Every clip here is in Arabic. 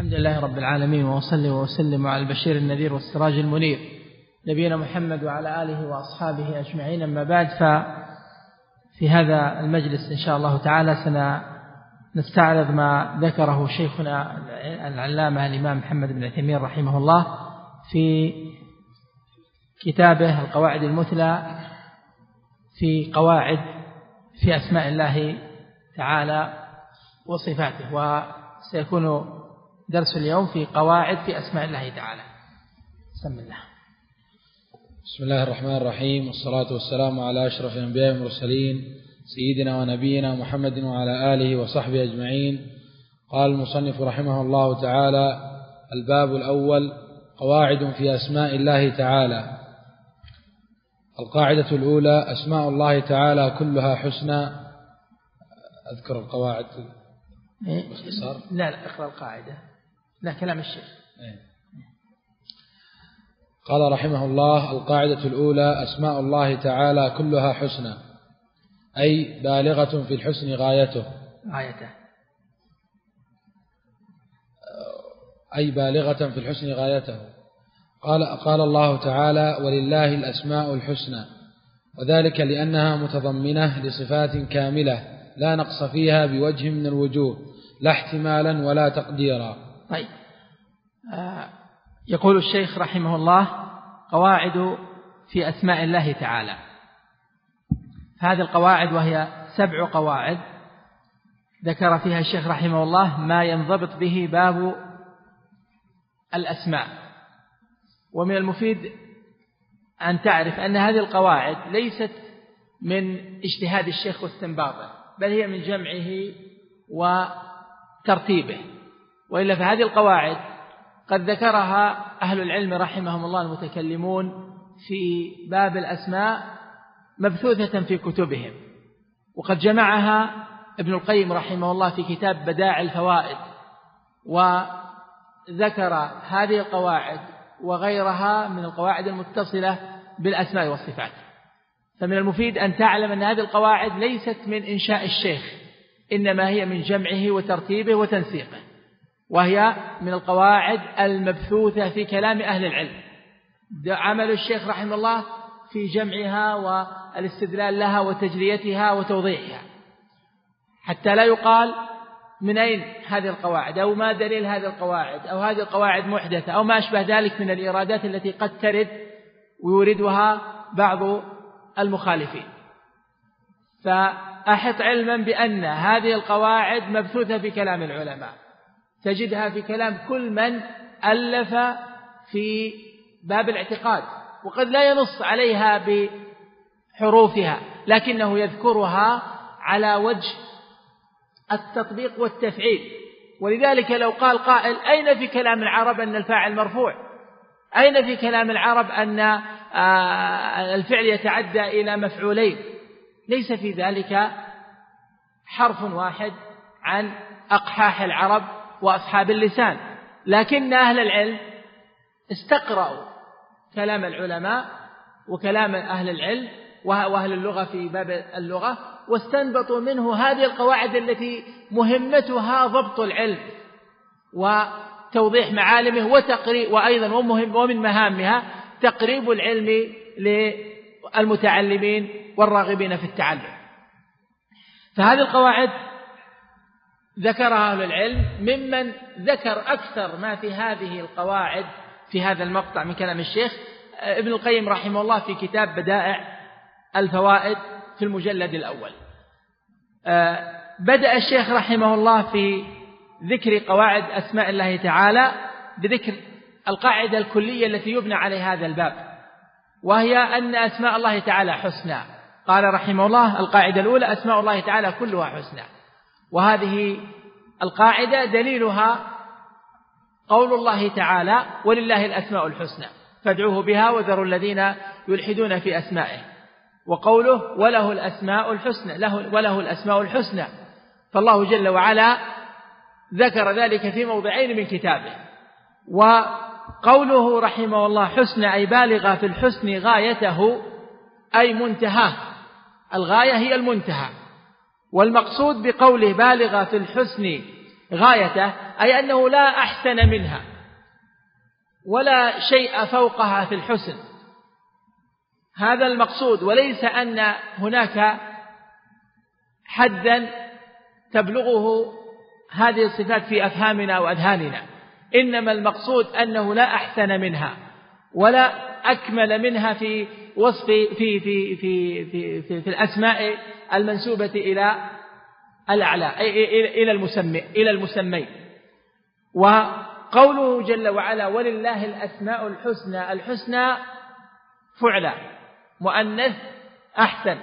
الحمد لله رب العالمين وأصلي وأسلم على البشير النذير والسراج المنير نبينا محمد وعلى آله وأصحابه أجمعين. أما بعد ففي هذا المجلس إن شاء الله تعالى سنستعرض ما ذكره شيخنا العلامة الإمام محمد بن عثيمين رحمه الله في كتابه القواعد المثلى في قواعد في أسماء الله تعالى وصفاته وسيكون درس اليوم في قواعد في أسماء الله تعالى. بسم الله. بسم الله الرحمن الرحيم والصلاة والسلام على أشرف الأنبياء والمرسلين سيدنا ونبينا محمد وعلى آله وصحبه أجمعين. قال المصنف رحمه الله تعالى الباب الأول قواعد في أسماء الله تعالى. القاعدة الأولى أسماء الله تعالى كلها حسنى. أذكر القواعد. باختصار. لا لا اقرأ القاعدة. لا كلام الشيخ. إيه. قال رحمه الله القاعدة الأولى أسماء الله تعالى كلها حسنى أي بالغة في الحسن غايته. غايته. أي بالغة في الحسن غايته. قال قال الله تعالى ولله الأسماء الحسنى وذلك لأنها متضمنة لصفات كاملة لا نقص فيها بوجه من الوجوه لا احتمالا ولا تقديرا. طيب. يقول الشيخ رحمه الله قواعد في أسماء الله تعالى. هذه القواعد وهي سبع قواعد ذكر فيها الشيخ رحمه الله ما ينضبط به باب الأسماء. ومن المفيد أن تعرف أن هذه القواعد ليست من اجتهاد الشيخ واستنباطه بل هي من جمعه وترتيبه. وإلا فهذه القواعد قد ذكرها أهل العلم رحمهم الله المتكلمون في باب الأسماء مبثوثة في كتبهم وقد جمعها ابن القيم رحمه الله في كتاب بداع الفوائد وذكر هذه القواعد وغيرها من القواعد المتصلة بالأسماء والصفات. فمن المفيد أن تعلم أن هذه القواعد ليست من إنشاء الشيخ إنما هي من جمعه وترتيبه وتنسيقه. وهي من القواعد المبثوثة في كلام أهل العلم. عمل الشيخ رحمه الله في جمعها والاستدلال لها وتجريتها وتوضيحها. حتى لا يقال من أين هذه القواعد أو ما دليل هذه القواعد أو هذه القواعد محدثة أو ما أشبه ذلك من الإيرادات التي قد ترد ويوردها بعض المخالفين. فأحط علما بأن هذه القواعد مبثوثة في كلام العلماء. تجدها في كلام كل من ألف في باب الاعتقاد وقد لا ينص عليها بحروفها لكنه يذكرها على وجه التطبيق والتفعيل. ولذلك لو قال قائل أين في كلام العرب أن الفاعل مرفوع؟ أين في كلام العرب أن آه، الفعل يتعدى إلى مفعولين؟ ليس في ذلك حرف واحد عن أقحاح العرب وأصحاب اللسان. لكن أهل العلم استقرأوا كلام العلماء وكلام أهل العلم وأهل اللغة في باب اللغة واستنبطوا منه هذه القواعد التي مهمتها ضبط العلم وتوضيح معالمه وتقريب وأيضا ومهم ومن مهامها تقريب العلم للمتعلمين والراغبين في التعلم. فهذه القواعد ذكرها أهل العلم ممن ذكر أكثر ما في هذه القواعد في هذا المقطع من كلام الشيخ. ابن القيم رحمه الله في كتاب بدائع الفوائد في المجلد الأول. بدأ الشيخ رحمه الله في ذكر قواعد أسماء الله تعالى بذكر القاعدة الكلية التي يبنى عليها هذا الباب وهي أن أسماء الله تعالى حسنى. قال رحمه الله القاعدة الأولى أسماء الله تعالى كلها حسنى. وهذه القاعدة دليلها قول الله تعالى ولله الأسماء الحسنى فادعوه بها وذروا الذين يلحدون في أسمائه وقوله وله الأسماء الحسنى له وله الأسماء الحسنى فالله جل وعلا ذكر ذلك في موضعين من كتابه وقوله رحمه الله حسنى أي بالغة في الحسن غايته أي منتهاه الغاية هي المنتهى. والمقصود بقوله بالغة في الحسن غايته أي أنه لا أحسن منها ولا شيء فوقها في الحسن. هذا المقصود وليس أن هناك حدا تبلغه هذه الصفات في أفهامنا وأذهاننا. إنما المقصود أنه لا أحسن منها ولا أكمل منها في وصف في في في في في, في الأسماء المنسوبة إلى الأعلى إلى المسمى إلى المسمين وقوله جل وعلا ولله الأسماء الحسنى الحسنى فعلى مؤنث أحسن.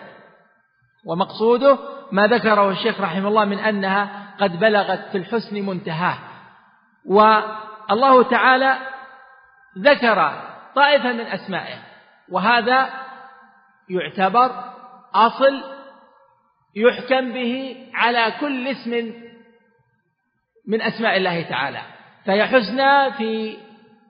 ومقصوده ما ذكره الشيخ رحمه الله من أنها قد بلغت في الحسن منتهاه. والله تعالى ذكر طائفة من أسمائه. وهذا يعتبر أصل يحكم به على كل اسم من أسماء الله تعالى. فهي حسنى في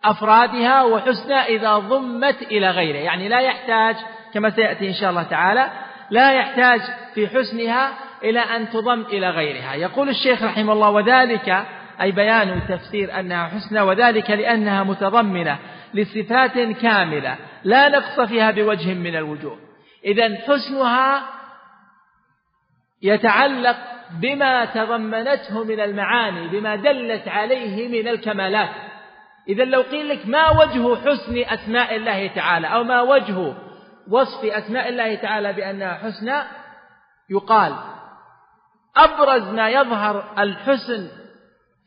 أفرادها وحسنى إذا ضمت إلى غيره. يعني لا يحتاج كما سيأتي إن شاء الله تعالى لا يحتاج في حسنها إلى أن تضم إلى غيرها. يقول الشيخ رحمه الله وذلك أي بيان تفسير أنها حسنى وذلك لأنها متضمنة. لصفات كاملة لا نقص فيها بوجه من الوجوه. إذا حسنها يتعلق بما تضمنته من المعاني بما دلت عليه من الكمالات. إذا لو قيل لك ما وجه حسن أسماء الله تعالى أو ما وجه وصف أسماء الله تعالى بأنها حسنى يقال أبرز ما يظهر الحسن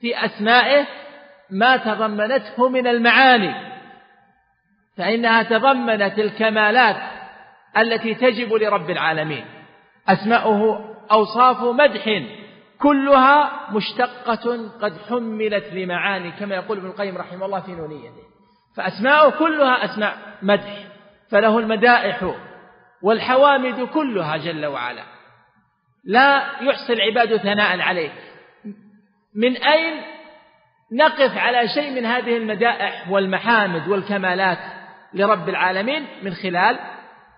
في أسمائه ما تضمنته من المعاني. فإنها تضمنت الكمالات التي تجب لرب العالمين. أسماؤه أوصاف مدح كلها مشتقة قد حملت لمعاني كما يقول ابن القيم رحمه الله في نونيته. فأسماؤه كلها أسماء مدح فله المدائح والحوامد كلها جل وعلا. لا يحصي العباد ثناء عليه. من أين نقف على شيء من هذه المدائح والمحامد والكمالات؟ لرب العالمين من خلال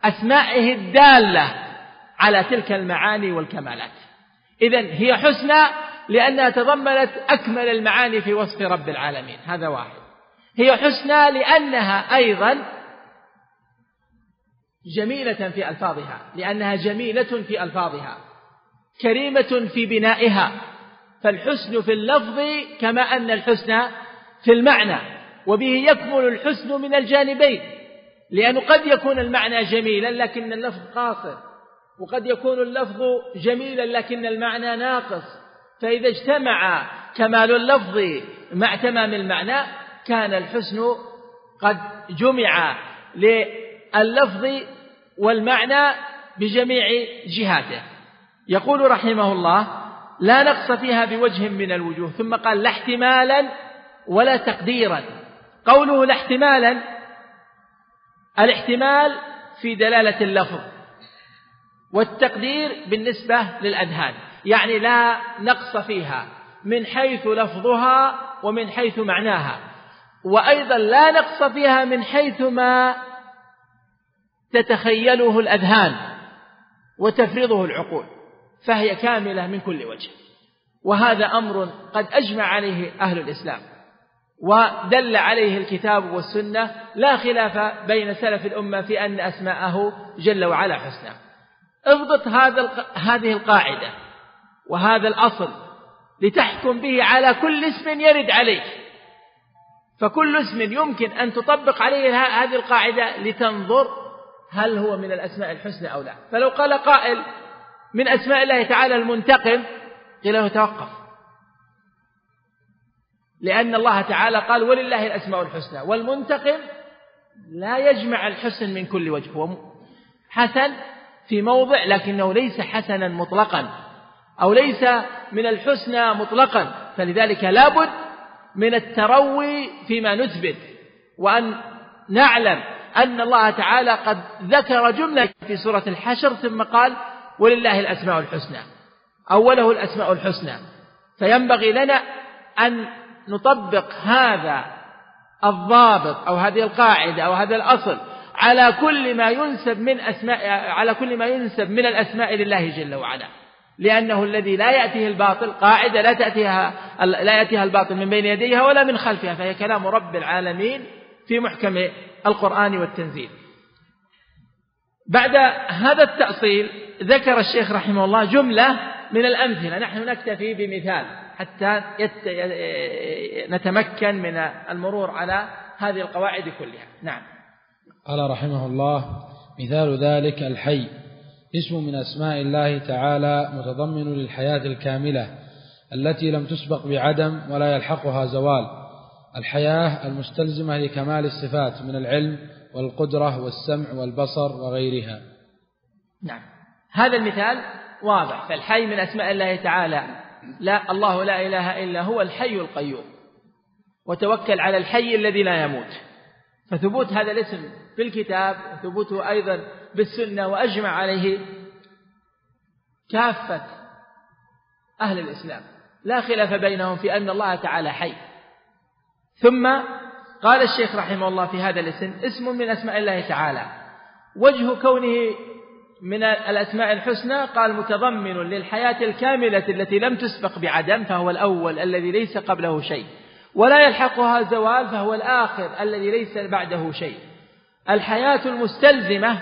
أسمائه الدالة على تلك المعاني والكمالات. إذا هي حسنى لأنها تضمنت أكمل المعاني في وصف رب العالمين. هذا واحد. هي حسنى لأنها أيضا جميلة في ألفاظها. لأنها جميلة في ألفاظها. كريمة في بنائها. فالحسن في اللفظ كما أن الحسن في المعنى. وبه يكمل الحسن من الجانبين لأنه قد يكون المعنى جميلا لكن اللفظ قاصر وقد يكون اللفظ جميلا لكن المعنى ناقص فإذا اجتمع كمال اللفظ مع تمام المعنى كان الحسن قد جمع اللفظ والمعنى بجميع جهاته. يقول رحمه الله لا نقص فيها بوجه من الوجوه ثم قال لا احتمالا ولا تقديرا قوله لا احتمالا الاحتمال في دلالة اللفظ والتقدير بالنسبة للأذهان يعني لا نقص فيها من حيث لفظها ومن حيث معناها وأيضا لا نقص فيها من حيث ما تتخيله الأذهان وتفرضه العقول فهي كاملة من كل وجه وهذا أمر قد أجمع عليه أهل الإسلام. ودل عليه الكتاب والسنة لا خلاف بين سلف الأمة في أن أسماءه جل وعلا حسنى. اضبط هذا هذه القاعدة وهذا الأصل لتحكم به على كل اسم يرد عليك فكل اسم يمكن أن تطبق عليه هذه القاعدة لتنظر هل هو من الأسماء الحسنى أو لا. فلو قال قائل من أسماء الله تعالى المنتقم قيل له توقف. لأن الله تعالى قال ولله الأسماء الحسنى والمنتقم لا يجمع الحسن من كل وجه هو حسن في موضع لكنه ليس حسنا مطلقا أو ليس من الحسنى مطلقا فلذلك لابد من التروي فيما نثبت وأن نعلم أن الله تعالى قد ذكر جملة في سورة الحشر ثم قال ولله الأسماء الحسنى أوله الأسماء الحسنى فينبغي لنا أن نطبق هذا الضابط أو هذه القاعدة أو هذا الأصل على كل ما ينسب من أسماء على كل ما ينسب من الأسماء لله جل وعلا. لأنه الذي لا يأتيه الباطل قاعدة لا تأتيها لا يأتيها الباطل من بين يديها ولا من خلفها فهي كلام رب العالمين في محكم القرآن والتنزيل. بعد هذا التأصيل ذكر الشيخ رحمه الله جملة من الأمثلة. نحن نكتفي بمثال. حتى نتمكن من المرور على هذه القواعد كلها. نعم. قال رحمه الله مثال ذلك الحي. اسم من أسماء الله تعالى متضمن للحياة الكاملة التي لم تسبق بعدم ولا يلحقها زوال. الحياة المستلزمة لكمال الصفات من العلم والقدرة والسمع والبصر وغيرها. نعم. هذا المثال واضح. فالحي من أسماء الله تعالى لا الله لا إله إلا هو الحي القيوم. وتوكل على الحي الذي لا يموت. فثبوت هذا الاسم في الكتاب وثبوته أيضا بالسنة وأجمع عليه كافة أهل الإسلام. لا خلاف بينهم في أن الله تعالى حي. ثم قال الشيخ رحمه الله في هذا الاسم اسم من أسماء الله تعالى. وجه كونه من الأسماء الحسنى قال متضمن للحياة الكاملة التي لم تسبق بعدم فهو الأول الذي ليس قبله شيء. ولا يلحقها زوال فهو الآخر الذي ليس بعده شيء. الحياة المستلزمة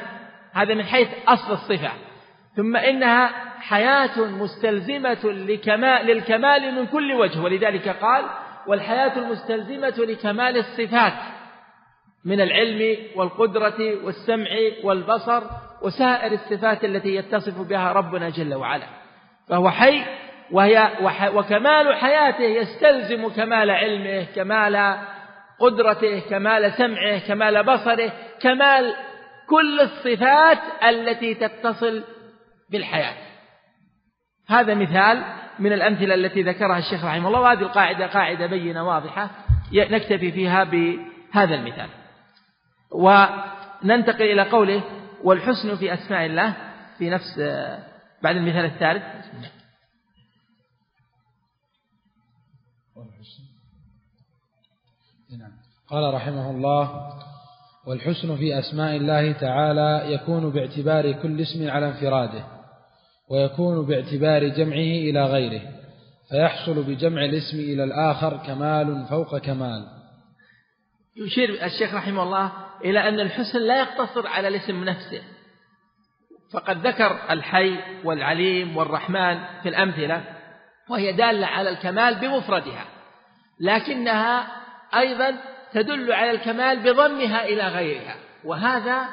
هذا من حيث أصل الصفة. ثم إنها حياة مستلزمة لكمال للكمال من كل وجه ولذلك قال والحياة المستلزمة لكمال الصفات. من العلم والقدرة والسمع والبصر وسائر الصفات التي يتصف بها ربنا جل وعلا. فهو حي وهي وكمال حياته يستلزم كمال علمه كمال قدرته كمال سمعه كمال بصره كمال كل الصفات التي تتصل بالحياة. هذا مثال من الأمثلة التي ذكرها الشيخ رحمه الله وهذه القاعدة قاعدة بينة واضحة نكتفي فيها بهذا المثال. وننتقل إلى قوله والحسن في أسماء الله في نفس بعد المثال الثالث. نعم. قال رحمه الله والحسن في أسماء الله تعالى يكون باعتبار كل اسم على انفراده ويكون باعتبار جمعه إلى غيره فيحصل بجمع الاسم إلى الآخر كمال فوق كمال. يشير الشيخ رحمه الله إلى أن الحسن لا يقتصر على الاسم نفسه. فقد ذكر الحي والعليم والرحمن في الأمثلة وهي دالة على الكمال بمفردها لكنها أيضا تدل على الكمال بضمها إلى غيرها وهذا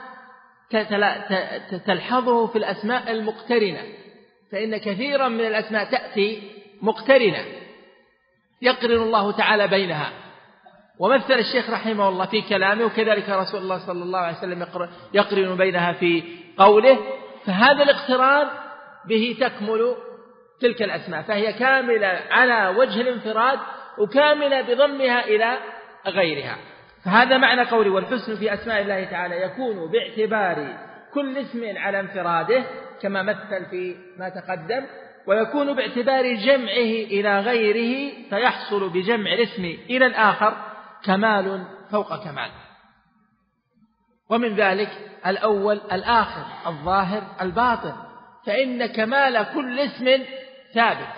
تلحظه في الأسماء المقترنة فإن كثيرا من الأسماء تأتي مقترنة يقرن الله تعالى بينها. ومثل الشيخ رحمه الله في كلامه وكذلك رسول الله صلى الله عليه وسلم يقرن بينها في قوله فهذا الاقتران به تكمل تلك الأسماء فهي كاملة على وجه الانفراد وكاملة بضمها إلى غيرها. فهذا معنى قولي والحسن في أسماء الله تعالى يكون باعتبار كل اسم على انفراده كما مثل في ما تقدم ويكون باعتبار جمعه إلى غيره فيحصل بجمع الاسم إلى الآخر. كمال فوق كمال. ومن ذلك الأول الآخر الظاهر الباطن. فإن كمال كل اسم ثابت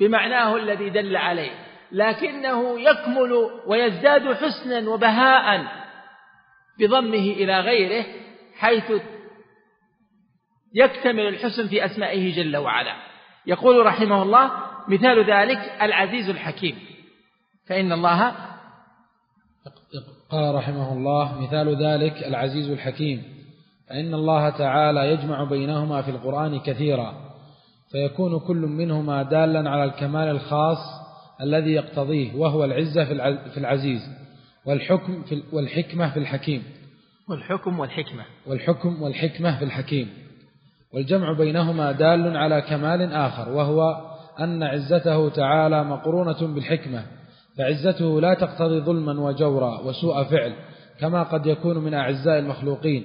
بمعناه الذي دل عليه. لكنه يكمل ويزداد حسنا وبهاء بضمه إلى غيره حيث يكتمل الحسن في أسمائه جل وعلا. يقول رحمه الله مثال ذلك العزيز الحكيم. فإن الله قال رحمه الله مثال ذلك العزيز الحكيم. فإن الله تعالى يجمع بينهما في القرآن كثيرا فيكون كل منهما دالا على الكمال الخاص الذي يقتضيه وهو العزة في العزيز والحكم في والحكمة في الحكيم. والحكم والحكمة. والحكم والحكمة في الحكيم. والجمع بينهما دال على كمال آخر وهو أن عزته تعالى مقرونة بالحكمة فعزته لا تقتضي ظلما وجورا وسوء فعل كما قد يكون من أعزاء المخلوقين.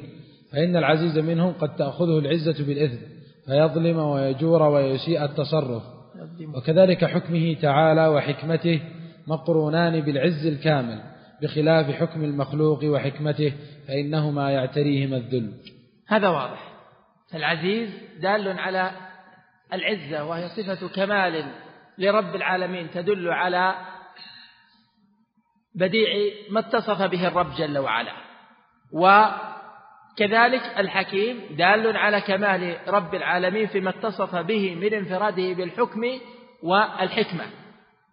فإن العزيز منهم قد تأخذه العزة بالإثم فيظلم ويجور ويسيء التصرف. وكذلك حكمه تعالى وحكمته مقرونان بالعز الكامل بخلاف حكم المخلوق وحكمته فإنهما يعتريهما الذل. هذا واضح. فالعزيز دال على العزة وهي صفة كمال لرب العالمين تدل على بديع ما اتصف به الرب جل وعلا. وكذلك الحكيم دال على كمال رب العالمين فيما اتصف به من انفراده بالحكم والحكمة.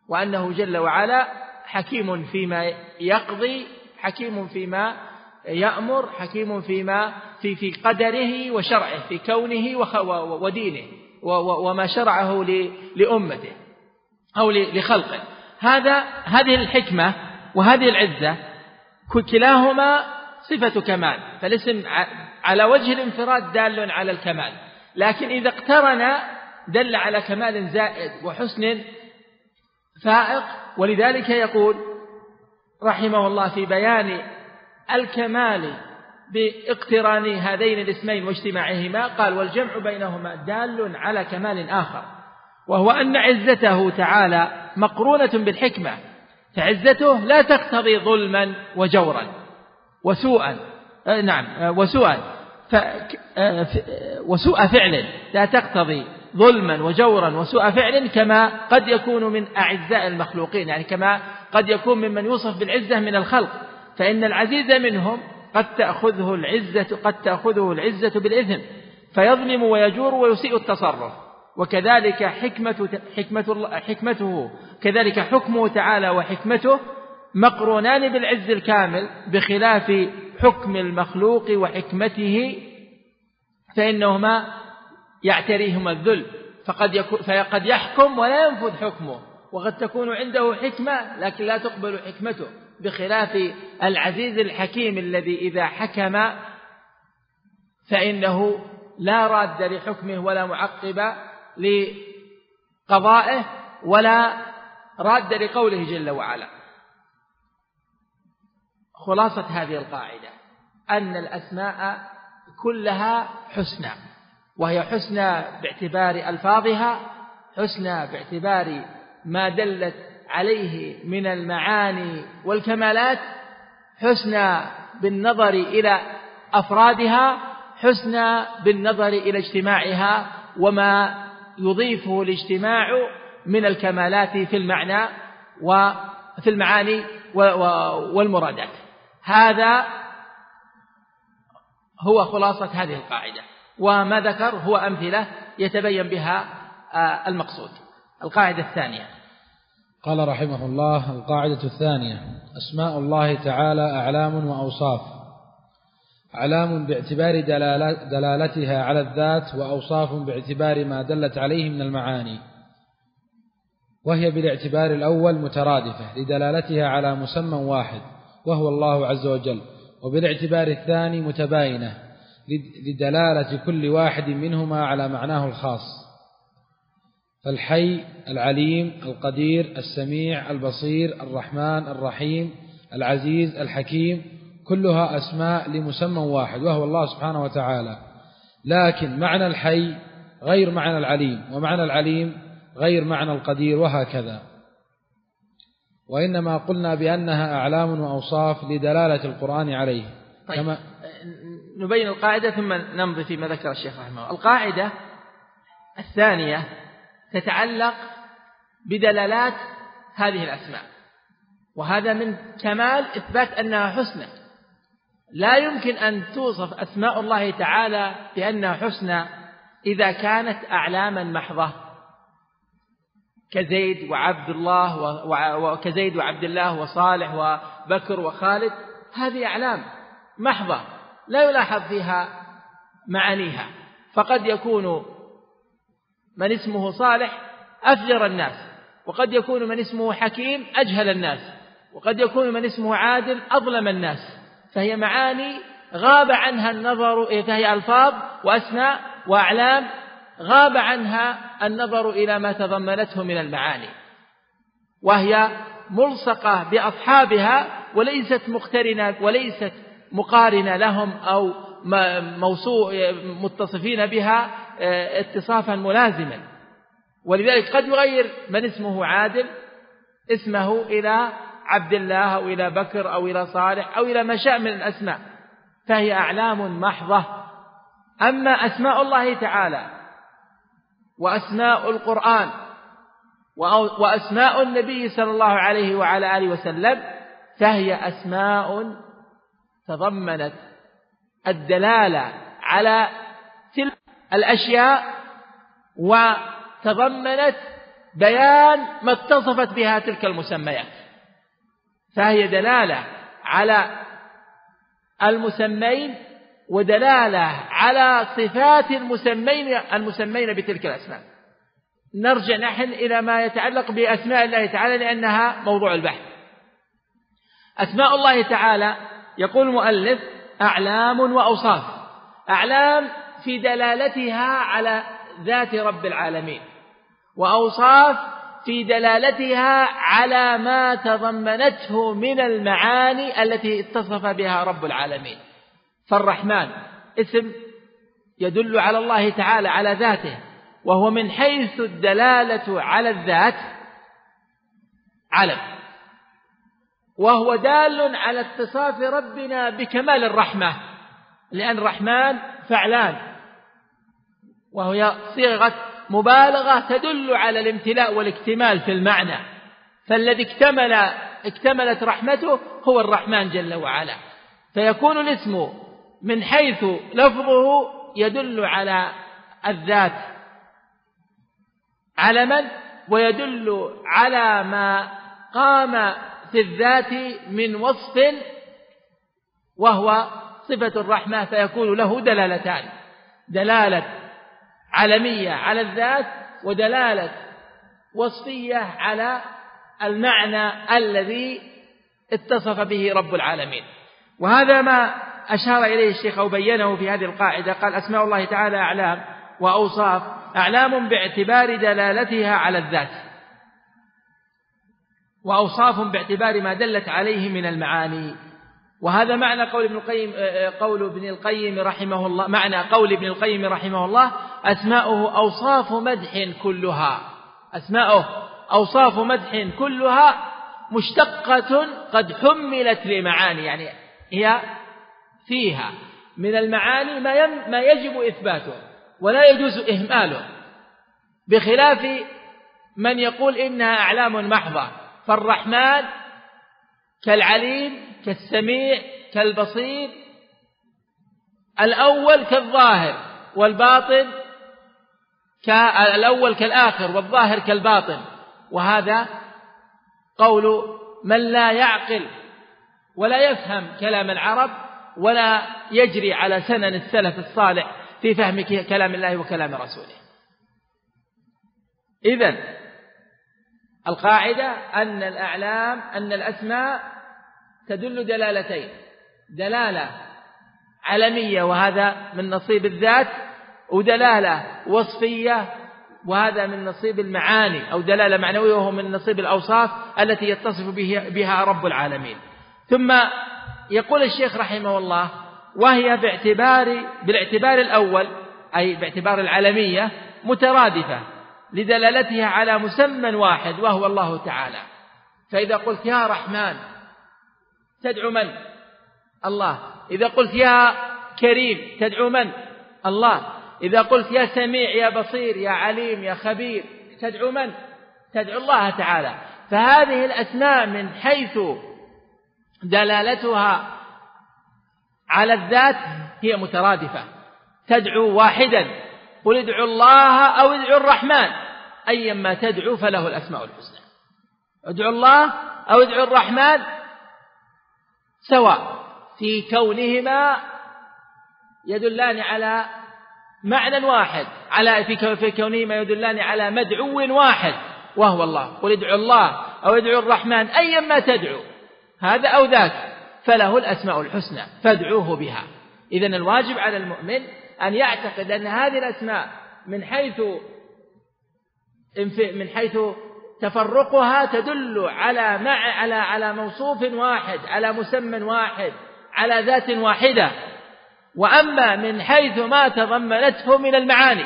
وأنه جل وعلا حكيم فيما يقضي حكيم فيما يأمر حكيم فيما في في قدره وشرعه في كونه ودينه وما شرعه لأمته أو لخلقه. هذا هذه الحكمة وهذه العزة كلاهما صفة كمال فالاسم على وجه الانفراد دال على الكمال. لكن إذا اقترن دل على كمال زائد وحسن فائق ولذلك يقول رحمه الله في بيان الكمال باقتران هذين الاسمين واجتماعهما قال والجمع بينهما دال على كمال آخر وهو أن عزته تعالى مقرونة بالحكمة فعزته لا تقتضي ظلما وجورا وسوءا. آه، نعم آه، وسوءا. آه، وسوء فعل لا تقتضي ظلما وجورا وسوء فعل كما قد يكون من أعزاء المخلوقين يعني كما قد يكون ممن يوصف بالعزة من الخلق. فإن العزيز منهم قد تأخذه العزة قد تأخذه العزة بالإثم فيظلم ويجور ويسيء التصرف. وكذلك حكمة حكمة حكمته. كذلك حكمه تعالى وحكمته مقرونان بالعز الكامل بخلاف حكم المخلوق وحكمته فإنهما يعتريهما الذل. فقد فقد يحكم ولا ينفذ حكمه. وقد تكون عنده حكمة لكن لا تقبل حكمته بخلاف العزيز الحكيم الذي إذا حكم فإنه لا راد لحكمه ولا معقب لقضائه ولا راد لقوله جل وعلا. خلاصة هذه القاعدة أن الأسماء كلها حسنى وهي حسنى باعتبار ألفاظها حسنى باعتبار ما دلت عليه من المعاني والكمالات حسنى بالنظر إلى أفرادها حسنى بالنظر إلى اجتماعها وما يضيفه الاجتماع من الكمالات في المعنى وفي المعاني والمرادات. هذا هو خلاصة هذه القاعدة وما ذكر هو أمثلة يتبين بها آه، المقصود. القاعدة الثانية. قال رحمه الله القاعدة الثانية أسماء الله تعالى أعلام وأوصاف. أعلام باعتبار دلالتها على الذات وأوصاف باعتبار ما دلت عليه من المعاني. وهي بالاعتبار الأول مترادفة لدلالتها على مسمى واحد وهو الله عز وجل. وبالاعتبار الثاني متباينة لدلالة كل واحد منهما على معناه الخاص. فالحي العليم القدير السميع البصير الرحمن الرحيم العزيز الحكيم كلها أسماء لمسمى واحد وهو الله سبحانه وتعالى. لكن معنى الحي غير معنى العليم ومعنى العليم غير معنى القدير وهكذا. وإنما قلنا بأنها أعلام وأوصاف لدلالة القرآن عليه. طيب كما نبين القاعدة ثم نمضي فيما ذكر الشيخ رحمه الله. القاعدة الثانية تتعلق بدلالات هذه الأسماء وهذا من كمال إثبات أنها حسنى. لا يمكن أن توصف أسماء الله تعالى بأنها حسنى إذا كانت أعلاما محضة. كزيد وعبد الله وكزيد وعبد الله وصالح وبكر وخالد هذه أعلام محضة لا يلاحظ فيها معانيها. فقد يكون من اسمه صالح أفجر الناس وقد يكون من اسمه حكيم أجهل الناس وقد يكون من اسمه عادل أظلم الناس. فهي معاني غاب عنها النظر فهي ألفاظ وأسماء وأعلام غاب عنها النظر إلى ما تضمنته من المعاني. وهي ملصقة بأصحابها وليست مقترنة وليست مقارنة لهم أو موصو متصفين بها آه، اتصافا ملازما. ولذلك قد يغير من اسمه عادل اسمه إلى عبد الله أو إلى بكر أو إلى صالح أو إلى ما شاء من الأسماء فهي أعلام محضة. أما أسماء الله تعالى وأسماء القرآن وأسماء النبي صلى الله عليه وعلى آله وسلم فهي أسماء تضمنت الدلالة على تلك الأشياء وتضمنت بيان ما اتصفت بها تلك المسميات. فهي دلالة على المسمين ودلالة على صفات المسمين المسمين بتلك الأسماء. نرجع نحن إلى ما يتعلق بأسماء الله تعالى لأنها موضوع البحث. أسماء الله تعالى يقول المؤلف أعلام وأوصاف. أعلام في دلالتها على ذات رب العالمين وأوصاف في دلالتها على ما تضمنته من المعاني التي اتصف بها رب العالمين. فالرحمن اسم يدل على الله تعالى على ذاته وهو من حيث الدلالة على الذات علم وهو دال على اتصاف ربنا بكمال الرحمة لأن الرحمن فعلان وهي صيغة مبالغة تدل على الامتلاء والاكتمال في المعنى. فالذي اكتمل اكتملت رحمته هو الرحمن جل وعلا. فيكون الاسم من حيث لفظه يدل على الذات. علما ويدل على ما قام في الذات من وصف وهو صفة الرحمة فيكون له دلالتان. دلالة علمية على الذات ودلالة وصفية على المعنى الذي اتصف به رب العالمين. وهذا ما أشار إليه الشيخ أو بينه في هذه القاعدة. قال أسماء الله تعالى أعلام وأوصاف أعلام باعتبار دلالتها على الذات. وأوصاف باعتبار ما دلت عليه من المعاني. وهذا معنى قول ابن القيم قول ابن القيم رحمه الله معنى قول ابن القيم رحمه الله أسماؤه أوصاف مدح كلها. أسماؤه أوصاف مدح كلها مشتقة قد حملت لمعاني يعني هي فيها. من المعاني ما ما يجب إثباته ولا يجوز إهماله بخلاف من يقول إنها أعلام محضة. فالرحمن كالعليم كالسميع كالبصير الأول كالظاهر والباطن كالأول كالآخر والظاهر كالباطن. وهذا قول من لا يعقل ولا يفهم كلام العرب ولا يجري على سنن السلف الصالح في فهم كلام الله وكلام رسوله. إذا القاعدة أن الأعلام أن الأسماء تدل دلالتين. دلالة علمية وهذا من نصيب الذات ودلالة وصفية وهذا من نصيب المعاني أو دلالة معنوية وهو من نصيب الأوصاف التي يتصف بها رب العالمين. ثم يقول الشيخ رحمه الله وهي باعتبار بالاعتبار الأول أي باعتبار العالمية مترادفة لدلالتها على مسمى واحد وهو الله تعالى. فإذا قلت يا رحمن تدعو من؟ الله. إذا قلت يا كريم تدعو من؟ الله. إذا قلت يا سميع يا بصير يا عليم يا خبير تدعو من؟ تدعو الله تعالى. فهذه الأسماء من حيث دلالتها على الذات هي مترادفة. تدعو واحدا قل ادعوا الله أو ادعوا الرحمن. أيما تدعو فله الأسماء الحسنى. ادعوا الله أو ادعوا الرحمن سواء في كونهما يدلان على معنى واحد على في كونهما يدلان على مدعو واحد وهو الله. قل ادعوا الله أو ادعوا الرحمن أيما تدعو. هذا أو ذاك. فله الأسماء الحسنى فادعوه بها. إذا الواجب على المؤمن أن يعتقد أن هذه الأسماء من حيث من حيث تفرقها تدل على مع على على موصوف واحد على مسمى واحد على ذات واحدة. وأما من حيث ما تضمنته من المعاني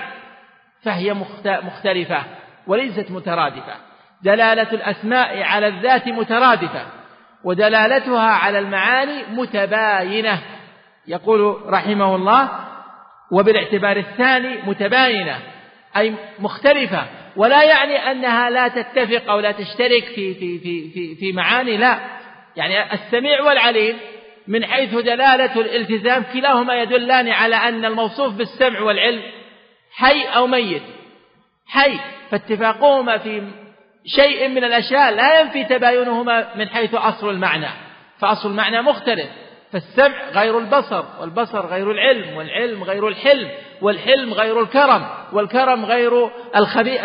فهي مختلفة وليست مترادفة. دلالة الأسماء على الذات مترادفة ودلالتها على المعاني متباينة. يقول رحمه الله وبالاعتبار الثاني متباينة أي مختلفة. ولا يعني أنها لا تتفق أو لا تشترك في في في في, في معاني لا. يعني السميع والعليم من حيث دلالة الالتزام كلاهما يدلان على أن الموصوف بالسمع والعلم حي أو ميت. حي فاتفاقهما في شيء من الأشياء لا ينفي تباينهما من حيث أصل المعنى. فأصل المعنى مختلف. فالسمع غير البصر والبصر غير العلم والعلم غير الحلم والحلم غير الكرم والكرم غير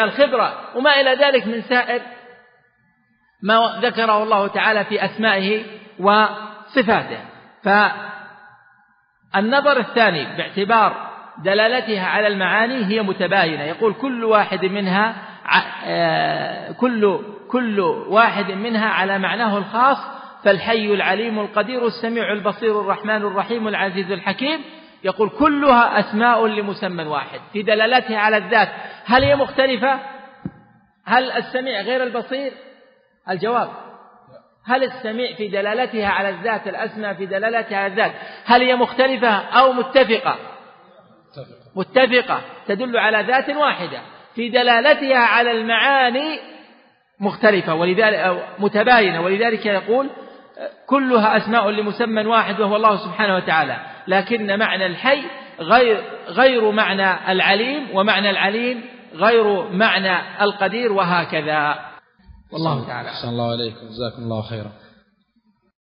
الخبرة وما إلى ذلك من سائر ما ذكره الله تعالى في أسمائه وصفاته. فالنظر الثاني باعتبار دلالتها على المعاني هي متباينة. يقول كل واحد منها آه، كل كل واحد منها على معناه الخاص فالحي العليم القدير السميع البصير الرحمن الرحيم العزيز الحكيم يقول كلها أسماء لمسمى واحد في دلالتها على الذات. هل هي مختلفة؟ هل السميع غير البصير؟ الجواب. هل السميع في دلالتها على الذات؟ الأسمى في دلالتها على الذات. هل هي مختلفة أو متفقة؟ متفقة. تدل على ذات واحدة. في دلالتها على المعاني مختلفة ولذلك متباينة. ولذلك يقول كلها أسماء لمسمى واحد وهو الله سبحانه وتعالى. لكن معنى الحي غير غير معنى العليم ومعنى العليم غير معنى القدير وهكذا. والله تعالى. أحسن الله عليكم. جزاكم الله خيرا.